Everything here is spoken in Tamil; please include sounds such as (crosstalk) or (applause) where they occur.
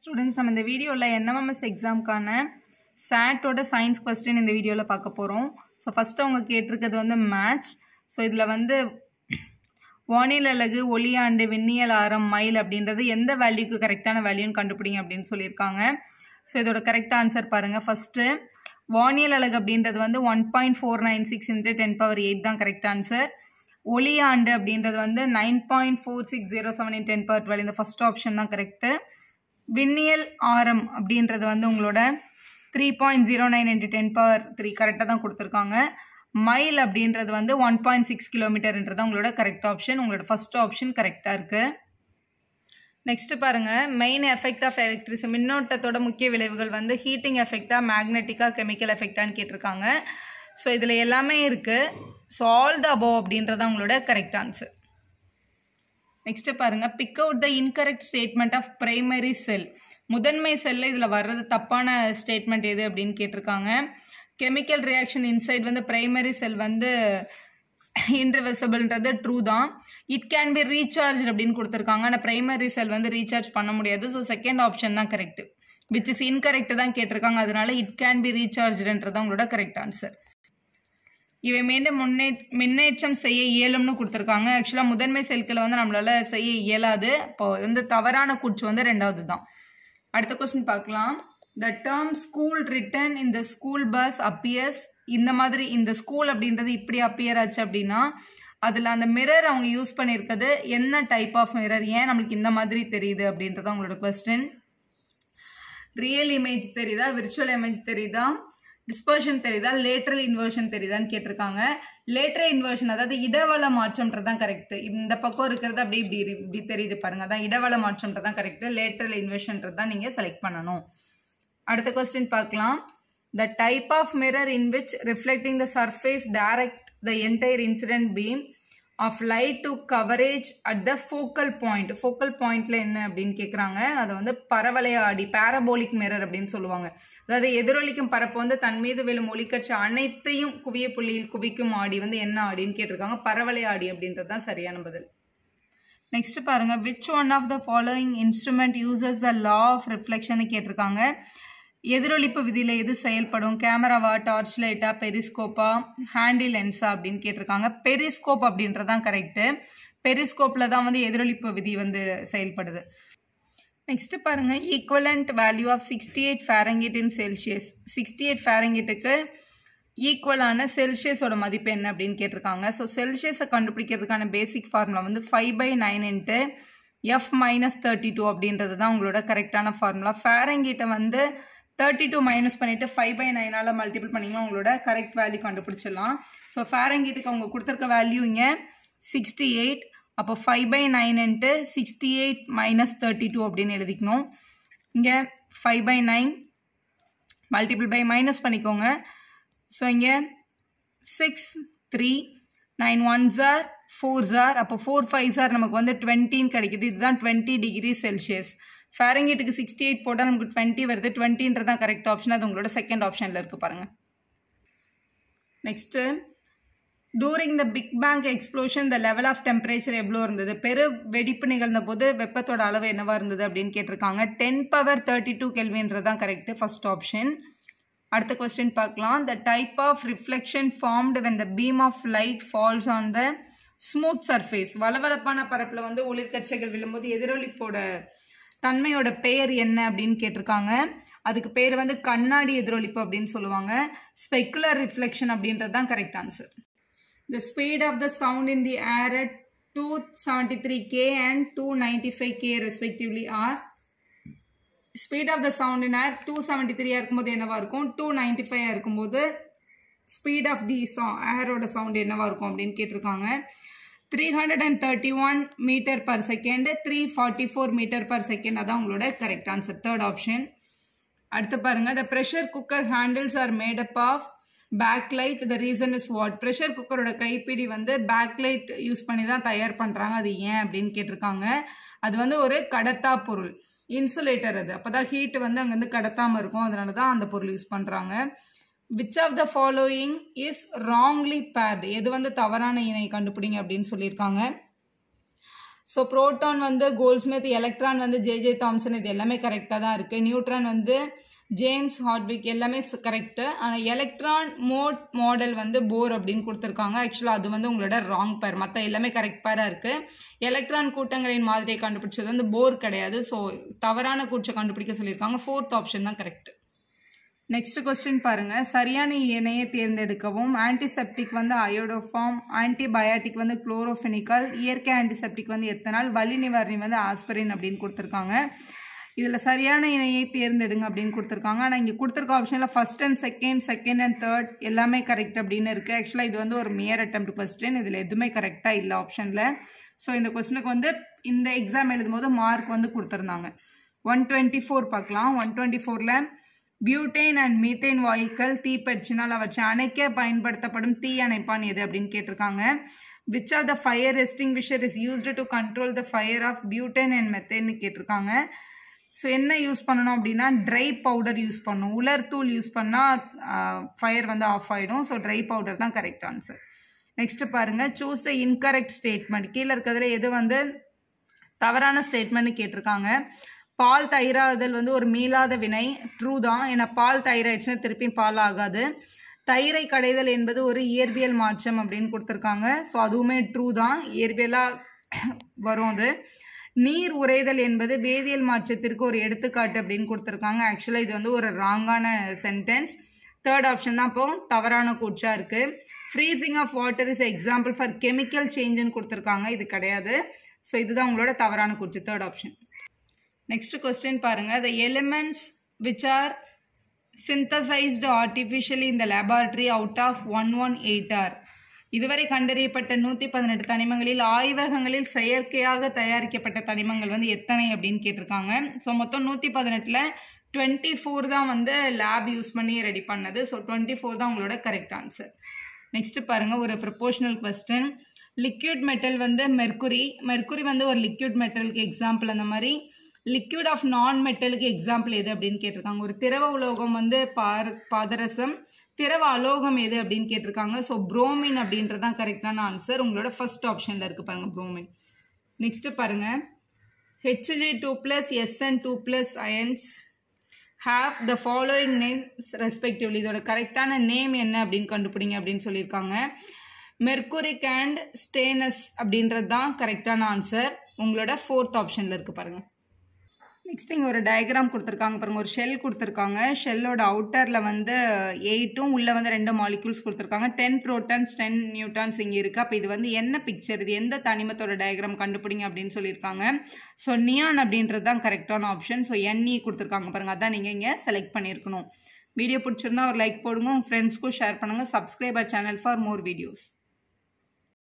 ஸ்டூடெண்ட்ஸ் நம்ம இந்த வீடியோவில் என்எம்எஸ் எக்ஸாம்க்கான சாட்டோட சயின்ஸ் கொஸ்டின் இந்த வீடியோவில் பார்க்க போகிறோம் ஸோ ஃபஸ்ட்டு அவங்க கேட்டிருக்கிறது வந்து மேட்ச் ஸோ இதில் வந்து வானியல் அலகு ஒளியாண்டு விண்ணியல் ஆரம் மைல் அப்படின்றது எந்த வேல்யூக்கு கரெக்டான வேல்யூன்னு கண்டுபிடிங்க அப்படின்னு சொல்லியிருக்காங்க. ஸோ இதோட கரெக்ட் ஆன்சர் பாருங்கள் ஃபஸ்ட்டு வானியல் அலகு அப்படின்றது வந்து one point four nine six into ten power eight தான் கரெக்ட் ஆன்சர் ஒளியாண்டு அப்படின்றது வந்து nine point four six zero seven in ten power twelve இந்த ஃபஸ்ட் ஆப்ஷன் தான் கரெக்ட்டு விண்ணியல் ஆரம் அப்படின்றது வந்து உங்களோட three point zero nine into ten power three கரெக்டாக தான் கொடுத்துருக்காங்க. மைல் அப்படின்றது வந்து ஒன் பாயிண்ட் சிக்ஸ் கிலோமீட்டர்ன்றது உங்களோட கரெக்ட் ஆப்ஷன் உங்களோட ஃபஸ்ட் ஆப்ஷன் கரெக்டாக இருக்குது நெக்ஸ்ட் பாருங்க. மெயின் எஃபெக்ட் ஆஃப் எலக்ட்ரிசி மின்னோட்டத்தோட முக்கிய விளைவுகள் வந்து ஹீட்டிங் எஃபெக்டாக மேக்னெட்டிக்காக கெமிக்கல் எஃபெக்டான்னு கேட்டிருக்காங்க. ஸோ இதில் எல்லாமே இருக்குது ஸோ ஆல் த அபோவ் அப்படின்றது உங்களோட கரெக்ட் ஆன்சர் நெக்ஸ்ட் பாருங்க. Pick out the incorrect statement of primary cell முதன்மை செல்ல இதில் வர்றது தப்பான ஸ்டேட்மெண்ட் எது அப்படின்னு கேட்டிருக்காங்க. கெமிக்கல் ரியாக்ஷன் இன்சைட் வந்து பிரைமரி செல் வந்து இன்ரிவர்சபிள்ன்றது ட்ரூ தான். இட் கேன் பி ரீசார்ஜ் அப்படின்னு கொடுத்துருக்காங்க. ஆனால் பிரைமரி செல் வந்து ரீசார்ஜ் பண்ண முடியாது. ஸோ செகண்ட் ஆப்ஷன் தான் கரெக்ட் விச் இஸ் இன்கரெக்ட் தான் கேட்டிருக்காங்க. அதனால இட் கேன் பி ரீசார்ஜ்ன்றது உங்களோட கரெக்ட் ஆன்சர் இவை மீண்டும் முன்னே முன்னேற்றம் செய்ய இயலும்னு கொடுத்துருக்காங்க. ஆக்சுவலாக முதன்மை செல்களை வந்து நம்மளால செய்ய இயலாது. இப்போ வந்து தவறான கூற்று வந்து ரெண்டாவது தான் அடுத்த கொஸ்டின் பார்க்கலாம். த டேர்ம் ஸ்கூல் ரிட்டன் இந்த ஸ்கூல் பஸ் அப்பியர்ஸ் இந்த மாதிரி இந்த ஸ்கூல் அப்படின்றது இப்படி அப்பியர் ஆச்சு அப்படின்னா அதில் அந்த மிரர் அவங்க யூஸ் பண்ணியிருக்கிறது என்ன டைப் ஆஃப் மிரர் ஏன் நம்மளுக்கு இந்த மாதிரி தெரியுது அப்படின்றது அவங்களோட கொஸ்டின் ரியல் இமேஜ் தெரியுதா? விர்ச்சுவல் இமேஜ் தெரியுதா? டிஸ்பர்ஷன் தெரியுதா? லேட்ரல் இன்வர்ஷன் தெரியுதான்னு கேட்டிருக்காங்க. லேட்ரல் இன்வர்ஷன் அதாவது இடவள மாற்றம்ன்றது தான் கரெக்ட் இந்த பக்கம் இருக்கிறது அப்படியே இப்படி இப்படி தெரியுது பாருங்க. அதான் இடவள மாற்றம்ன்றது தான் கரெக்ட் லேட்ரல் இன்வர்ஷன்றது தான் நீங்கள் செலக்ட் பண்ணணும். அடுத்த கொஸ்டின் பார்க்கலாம். The type of mirror in which reflecting the surface direct the entire incident beam of light to converge at the focal point focal பாயிண்ட்ல என்ன அப்படின்னு கேட்குறாங்க அதை வந்து பரவலையாடி பேரபோலிக் மிரர் அப்படின்னு சொல்லுவாங்க. அதாவது எதிரொலிக்கும் பரப்பு வந்து தன் மீது விழும் ஒளிக்கட்சி அனைத்தையும் குவிய புள்ளியில் குவிக்கும் ஆடி வந்து என்ன ஆடின்னு கேட்டிருக்காங்க. பரவலையாடி அப்படின்றது தான் சரியான பதில். நெக்ஸ்ட் பாருங்க. Which one of the following instrument uses the law of reflection கேட்டிருக்காங்க? எதிரொலிப்பு விதியில் எது செயல்படும்? கேமராவா டார்ச் லைட்டா பெரிஸ்கோப்பா ஹேண்டி லென்ஸா அப்படின்னு கேட்டிருக்காங்க. பெரிஸ்கோப் அப்படின்றதான் கரெக்டு பெரிஸ்கோப்பில் தான் வந்து எதிரொலிப்பு விதி வந்து செயல்படுது. நெக்ஸ்ட் பாருங்க. Equivalent value of sixty eight Fahrenheit in Celsius sixty eight ஃபேரங்கிட்டுக்கு ஈக்குவலான செல்சியஸோட மதிப்பு என்ன அப்படின்னு கேட்டிருக்காங்க. ஸோ செல்சியஸை கண்டுபிடிக்கிறதுக்கான பேசிக் ஃபார்முலா வந்து five by nine into F minus thirty two அப்படின்றது தான் உங்களோட கரெக்டான ஃபார்முலா ஃபேரங்கிட்ட வந்து தேர்ட்டி டூ மைனஸ் பண்ணிவிட்டு ஃபைவ் பை நைனால் மல்டிபிள் பண்ணிங்கன்னா உங்களோட கரெக்ட் வேல்யூ கண்டுபிடிச்சிடலாம். ஸோ ஃபேரங்கீட்டுக்கு அவங்க கொடுத்துருக்க வேல்யூ இங்கே சிக்ஸ்டி எயிட் அப்போ five by நைன்ட்டு sixty eight minus thirty two அப்படின்னு எழுதிக்கணும். இங்கே five by nine multiple by minus பண்ணிக்கோங்க. ஸோ இங்கே சிக்ஸ் த்ரீ நைன் ஒன் ஜார் ஃபோர் ஜார் அப்போ ஃபோர் ஃபைவ் ஜார் நமக்கு வந்து டுவெண்ட்டின்னு கிடைக்குது. இதுதான் டுவெண்ட்டி டிகிரி செல்சியஸ் ஃபேரங்கேட்டுக்கு சிக்ஸ்டி எயிட் போட்டால் நமக்கு டுவெண்ட்டி வருது. டுவெண்ட்டின்றது தான் கரெக்ட் ஆப்ஷன் அது உங்களோட செகண்ட் ஆப்ஷனில் இருக்குது பாருங்கள் next during the big bang explosion the level of temperature எவ்வளோ இருந்தது? பெரு வெடிப்பு நிகழ்ந்த போது வெப்பத்தோட அளவு என்னவாக இருந்தது அப்படின்னு கேட்டிருக்காங்க. டென் பவர் தேர்ட்டி டூ கெல்வின்றது தான் கரெக்டு ஃபர்ஸ்ட் ஆப்ஷன் அடுத்த கொஸ்டின் பார்க்கலாம். The type of reflection formed when the beam of light falls on the smooth surface வளவளப்பான பரப்பில் வந்து ஒளிர்கச்சைகள் விழும்போது எதிரொலிப்போட தன்மையோட பெயர் என்ன அப்படின்னு கேட்டிருக்காங்க. அதுக்கு பேர் வந்து கண்ணாடி எதிரொலிப்பு அப்படின்னு சொல்லுவாங்க. ஸ்பெக்குலர் ரிஃப்ளெக்ஷன் அப்படின்றது தான் correct answer the speed of the sound in the air at two seventy three K and two ninety five K respectively are speed of the sound in air two seventy த்ரீயாக இருக்கும்போது என்னவாக இருக்கும்? டூ நைன்டி ஃபைவாக இருக்கும்போது ஸ்பீட் ஆஃப் தி சா ஏரோட சவுண்ட் என்னவாக இருக்கும் அப்படின்னு கேட்டிருக்காங்க. Three hundred and thirty one meter per second three forty four meter per second அதான் உங்களோட கரெக்ட் ஆன்சர் தேர்ட் ஆப்ஷன் அடுத்து பாருங்கள் the pressure cooker handles are made up of bakelite the reason is what pressure குக்கரோட கைப்பிடி வந்து பேக்லைட் யூஸ் பண்ணி தான் தயார் பண்ணுறாங்க அது ஏன் அப்படின்னு கேட்டிருக்காங்க. அது வந்து ஒரு கடத்தா பொருள். இன்சுலேட்டர் அது. அப்போ தான் ஹீட் வந்து அங்கேருந்து கடத்தாமல் இருக்கும். அதனால தான் அந்த பொருள் யூஸ் பண்ணுறாங்க which of the following is wrongly paired எது வந்து தவறான இணை கண்டுபிடிங்க அப்படின்னு சொல்லியிருக்காங்க. ஸோ ப்ரோட்டான் வந்து கோல்ட்ஸ்மித் எலக்ட்ரான் வந்து ஜே ஜே தாம்சன் இது எல்லாமே கரெக்டாக தான் இருக்குது நியூட்ரான் வந்து ஜேம்ஸ் ஹார்ட்விக் எல்லாமே கரெக்டு ஆனால் எலக்ட்ரான் மோட் மாடல் வந்து போர் அப்படின்னு கொடுத்துருக்காங்க. ஆக்சுவலாக அது வந்து உங்களோட ராங் பேர் மற்ற எல்லாமே கரெக்ட் பேராக இருக்குது எலக்ட்ரான் கூட்டங்களின் மாதிரியை கண்டுபிடிச்சது வந்து போர் கிடையாது. ஸோ தவறான கூற்றை கண்டுபிடிக்க சொல்லியிருக்காங்க. ஃபோர்த் ஆப்ஷன் தான் கரெக்ட் நெக்ஸ்ட் கொஸ்டின் பாருங்க. சரியான இணையை தேர்ந்தெடுக்கவும் ஆன்டிசெப்டிக் வந்து அயோடோஃபார்ம் ஆன்டிபயாட்டிக் வந்து குளோரோஃபெனிக்கல் இயற்கை ஆன்டிசெப்டிக் வந்து எத்தனால் வலி நிவாரணி வந்து ஆஸ்பரின் அப்படின்னு கொடுத்துருக்காங்க. இதில் சரியான இணையை தேர்ந்தெடுங்க அப்படின்னு கொடுத்துருக்காங்க. ஆனால் இங்கே கொடுத்துருக்க ஆப்ஷனில் first and second second and third எல்லாமே கரெக்ட் அப்படின்னு இருக்குது ஆக்சுவலாக இது வந்து ஒரு மியர் அட்டம்ப்ட் கொஸ்டின் இதில் எதுவுமே கரெக்டாக இல்லை ஆப்ஷனில் ஸோ இந்த கொஸ்டினுக்கு வந்து இந்த எக்ஸாம் எழுதும்போது மார்க் வந்து கொடுத்துருந்தாங்க. ஒன் டுவெண்ட்டி ஃபோர் பார்க்கலாம். ஒன் டுவெண்ட்டி ஃபோரில் பியூட்டைன் அண்ட் மீத்தேன் வாயுக்கள் தீப்பற்றினால் அவற்றை அணைக்க பயன்படுத்தப்படும் தீ அணைப்பான் எது அப்படின்னு கேட்டிருக்காங்க. Which of the fire extinguisher is used to control the fire of butane and மெத்தேன்னு கேட்டிருக்காங்க. ஸோ என்ன யூஸ் பண்ணணும் அப்படின்னா ட்ரை பவுடர் யூஸ் பண்ணணும். உலர் தூள் யூஸ் பண்ணால் ஃபயர் வந்து ஆஃப் ஆகிடும் ஸோ ட்ரை பவுடர் தான் கரெக்ட் ஆன்சர் நெக்ஸ்ட் பாருங்க சூஸ் த இன்கரெக்ட் ஸ்டேட்மெண்ட் கீழே இருக்கிறதுல எது வந்து தவறான ஸ்டேட்மெண்ட்னு கேட்டிருக்காங்க. பால் தயிராதல் வந்து ஒரு மீளாத வினை ட்ரூ தான். ஏன்னா பால் தயிராயிடுச்சுன்னா திருப்பி பால் ஆகாது. தயிரை கடைதல் என்பது ஒரு இயற்பியல் மாற்றம் அப்படின்னு கொடுத்துருக்காங்க. ஸோ அதுவுமே ட்ரூ தான். இயற்பியலாக (coughs) வரும் அது. நீர் உறைதல் என்பது வேதியியல் மாற்றத்திற்கு ஒரு எடுத்துக்காட்டு அப்படின்னு கொடுத்துருக்காங்க. ஆக்சுவலாக இது வந்து ஒரு ராங்கான சென்டென்ஸ் தேர்ட் ஆப்ஷன் தான் அப்போ தவறான கூச்சாக இருக்குது freezing of water is example for chemical சேஞ்சுன்னு கொடுத்துருக்காங்க. இது கிடையாது. ஸோ இதுதான் உங்களோட தவறான கூச்சு தேர்ட் ஆப்ஷன் நெக்ஸ்ட் கொஸ்டின் பாருங்க. The elements which are synthesized artificially இந்த laboratory out of one one eight are இதுவரை கண்டறியப்பட்ட நூற்றி பதினெட்டு தனிமங்களில் ஆய்வகங்களில் செயற்கையாக தயாரிக்கப்பட்ட தனிமங்கள் வந்து எத்தனை அப்படின்னு கேட்டிருக்காங்க. ஸோ மொத்தம் நூற்றி பதினெட்டில் டுவெண்ட்டி ஃபோர் தான் வந்து லேப் யூஸ் பண்ணி ரெடி பண்ணது. ஸோ டுவெண்ட்டி ஃபோர் தான் உங்களோட கரெக்ட் ஆன்சர் நெக்ஸ்ட் பாருங்கள் ஒரு ப்ரொபோஷனல் கொஸ்டின் லிக்யூட் மெட்டல் வந்து மெர்க்குரி மெர்க்குரி வந்து ஒரு லிக்யூட் மெட்டலுக்கு எக்ஸாம்பிள் அந்த மாதிரி. லிக்விட் ஆஃப் நான் மெட்டலுக்கு எக்ஸாம்பிள் எது அப்படின்னு கேட்டிருக்காங்க. ஒரு திரவ உலோகம் வந்து பார் பாதரசம் திரவ அலோகம் எது அப்படின்னு கேட்டிருக்காங்க. ஸோ புரோமின் அப்படின்றது தான் கரெக்டான ஆன்சர் உங்களோட ஃபர்ஸ்ட் ஆப்ஷனில் இருக்குது பாருங்கள் புரோமின் நெக்ஸ்ட்டு பாருங்கள் HG two plus SN two plus ions have the following names respectively இதோட கரெக்டான நேம் என்ன அப்படின்னு கண்டுபிடிங்க அப்படின்னு சொல்லியிருக்காங்க. மெர்குரிக் அண்ட் ஸ்டேனஸ் அப்படின்றது தான் கரெக்டான ஆன்சர் உங்களோட ஃபோர்த் ஆப்ஷனில் இருக்குது பாருங்கள் நெக்ஸ்ட் இங்கே ஒரு டயக்ராம் கொடுத்துருக்காங்க. பாருங்க ஒரு ஷெல் கொடுத்துருக்காங்க. ஷெல்லோட அவுட்டரில் வந்து எயிட்டும் உள்ளே வந்து ரெண்டு மாலிக்யூல்ஸ் கொடுத்துருக்காங்க. டென் ப்ரோட்டான்ஸ் டென் நியூட்டான்ஸ் இங்கே இருக்குது அப்போ இது வந்து என்ன பிக்சர் இது எந்த தனிமத்தோட டயக்ராம் கண்டுபிடிங்க அப்படின்னு சொல்லியிருக்காங்க. ஸோ நியான் அப்படின்றது தான் கரெக்டான ஆப்ஷன் ஸோ என்இ கொடுத்துருக்காங்க பாருங்கள் அதான் நீங்கள் இங்கே செலக்ட் பண்ணியிருக்கணும். வீடியோ பிடிச்சிருந்தா ஒரு லைக் போடுங்க. உங்கள் ஃப்ரெண்ட்ஸ்க்கும் ஷேர் பண்ணுங்கள் subscriber channel for more videos